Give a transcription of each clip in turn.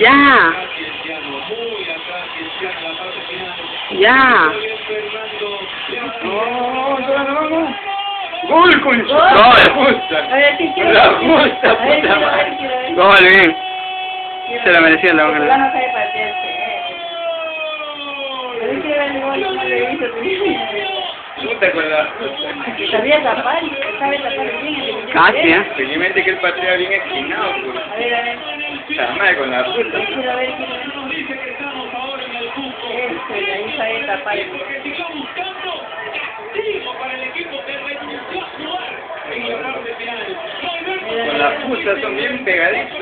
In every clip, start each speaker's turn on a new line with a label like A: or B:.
A: Ya. Ya.
B: No, Solano, vamos. Gol, con
A: Gol.
B: Justa.
C: A ver, ¿qué quiere
B: La justa, puta madre.
A: Gol, bien.
C: Quiero
A: Se lo
C: ver.
A: merecía la boca.
C: no sabe patearse, eh. A ver, quiero ver el gol, no le hizo
B: Puta con la justa.
C: Sabía tapar, sabe tapar bien el
A: Casi, ¿eh?
B: Felizmente que él patea bien esquinado, pues.
C: A ver, a ver.
B: Está mal con la justa.
C: Quiero ver, quiero ver. Eso, y ahí sabe tapar.
B: Con la justa son bien pegaditos.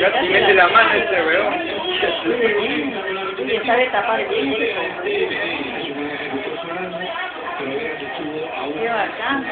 B: Casi mete la mano este weón.
C: Y sabe tapar bien. Qué bacán.